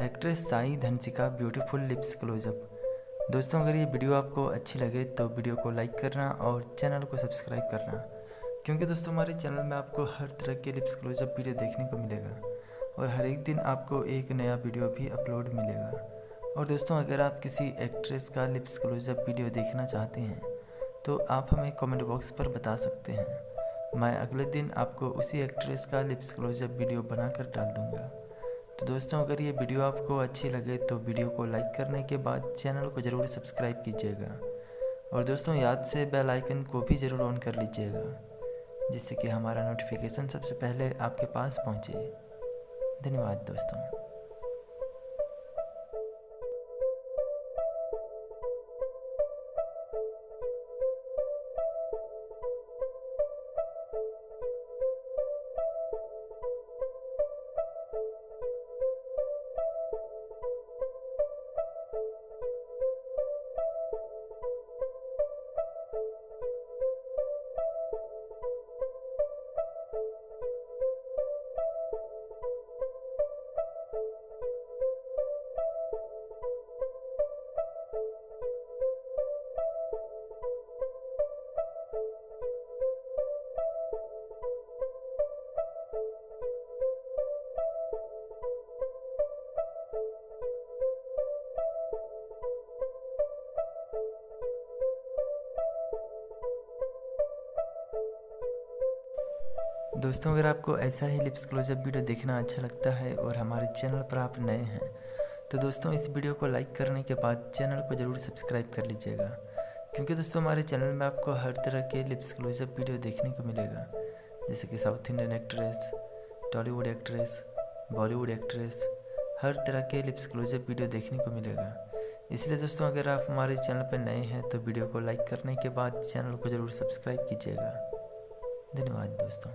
Actress Sai Dhansika beautiful lips close up दोस्तों, अगर ये वीडियो आपको अच्छी लगे तो वीडियो को लाइक करना और चैनल को सब्सक्राइब करना, क्योंकि दोस्तों हमारे चैनल में आपको हर तरह के लिप्स क्लोजअप वीडियो देखने को मिलेगा और हर एक दिन आपको एक नया वीडियो भी अपलोड मिलेगा। और दोस्तों, अगर आप किसी एक्ट्रेस का लिप्स क्लोजअप वीडियो देखना चाहते हैं तो आप हमें कमेंट बॉक्स पर बता सकते हैं। मैं अगले दिन आपको उसी एक्ट्रेस का लिप्स क्लोजअप वीडियो बनाकर डाल दूँगा। दोस्तों, अगर ये वीडियो आपको अच्छी लगे तो वीडियो को लाइक करने के बाद चैनल को ज़रूर सब्सक्राइब कीजिएगा। और दोस्तों, याद से बेल आइकन को भी ज़रूर ऑन कर लीजिएगा, जिससे कि हमारा नोटिफिकेशन सबसे पहले आपके पास पहुँचे। धन्यवाद दोस्तों। दोस्तों, अगर आपको ऐसा ही लिप्स क्लोजअप वीडियो देखना अच्छा लगता है और हमारे चैनल पर आप नए हैं तो दोस्तों, इस वीडियो को लाइक करने के बाद चैनल को ज़रूर सब्सक्राइब कर लीजिएगा। क्योंकि दोस्तों, हमारे चैनल में आपको हर तरह के लिप्स क्लोजअप वीडियो देखने को मिलेगा। जैसे कि South Indian actress, Tollywood actress, Bollywood actress, हर तरह के लिप्स क्लोजअप वीडियो देखने को मिलेगा। इसलिए दोस्तों, अगर आप हमारे चैनल पर नए हैं तो वीडियो को लाइक करने के बाद चैनल को ज़रूर सब्सक्राइब कीजिएगा। धन्यवाद दोस्तों।